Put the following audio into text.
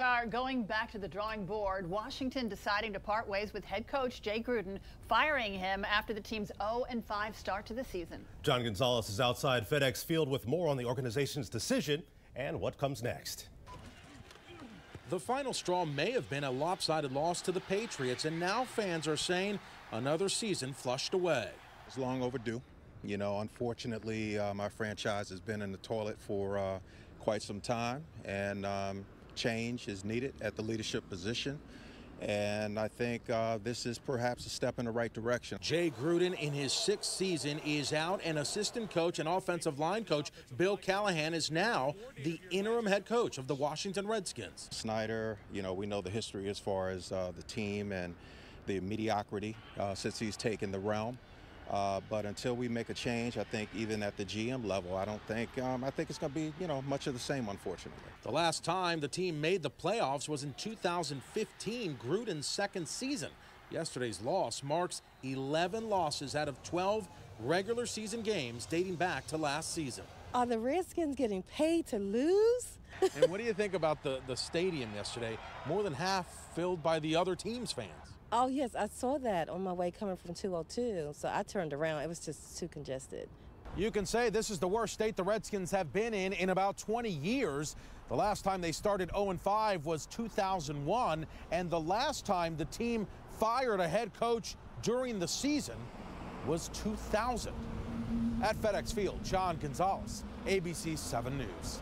Are going back to the drawing board. Washington deciding to part ways with head coach Jay Gruden, firing him after the team's 0 5 start to the season. John Gonzalez is outside FedEx Field with more on the organization's decision and what comes next. The final straw may have been a lopsided loss to the Patriots, and now fans are saying another season flushed away. It's long overdue. You know, unfortunately, uh, my franchise has been in the toilet for uh, quite some time, and um, change is needed at the leadership position. And I think uh, this is perhaps a step in the right direction. Jay Gruden, in his sixth season, is out, and assistant coach and offensive line coach Bill Callahan is now the interim head coach of the Washington Redskins. Snyder, you know, we know the history as far as uh, the team and the mediocrity uh, since he's taken the realm. Uh, but until we make a change, I think even at the GM level, I don't think um, I think it's going to be you know much of the same, unfortunately. The last time the team made the playoffs was in 2015, Gruden's second season. Yesterday's loss marks 11 losses out of 12 regular season games dating back to last season. Are the Redskins getting paid to lose? and what do you think about the, the stadium yesterday? More than half filled by the other team's fans. Oh, yes, I saw that on my way coming from 202. So I turned around. It was just too congested. You can say this is the worst state the Redskins have been in in about 20 years. The last time they started 0 5 was 2001, and the last time the team fired a head coach during the season was 2000. At FedEx Field, John Gonzalez, ABC 7 News.